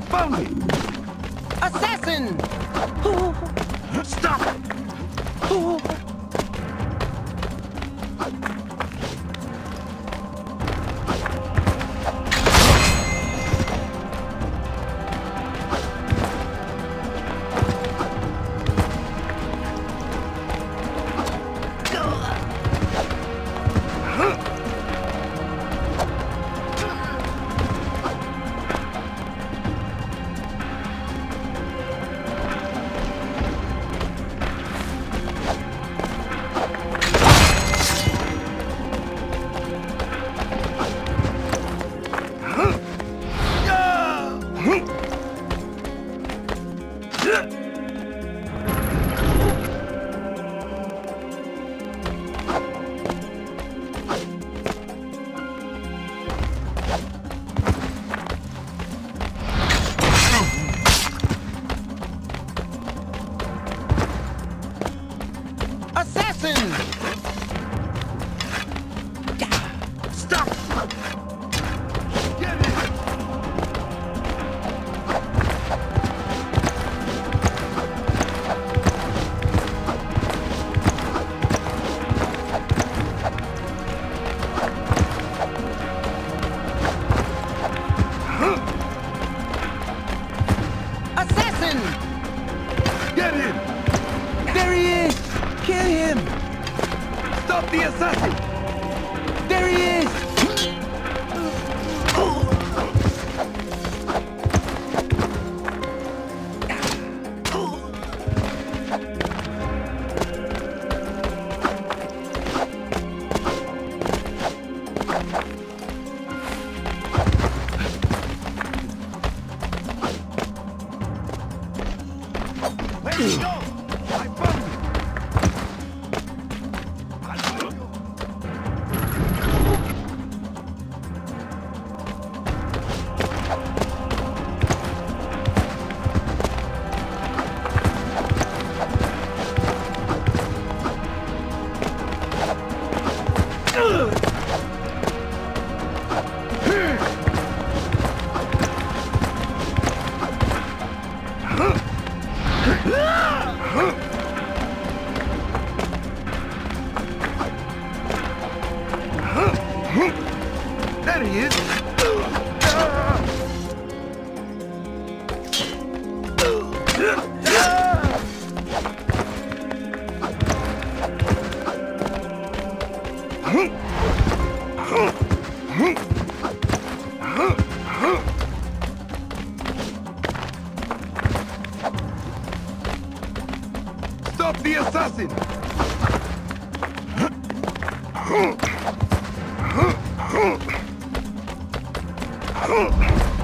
found him! Assassin! Assassin! Stop the assassin! There he is! Let There he is! Stop the assassin! Huh?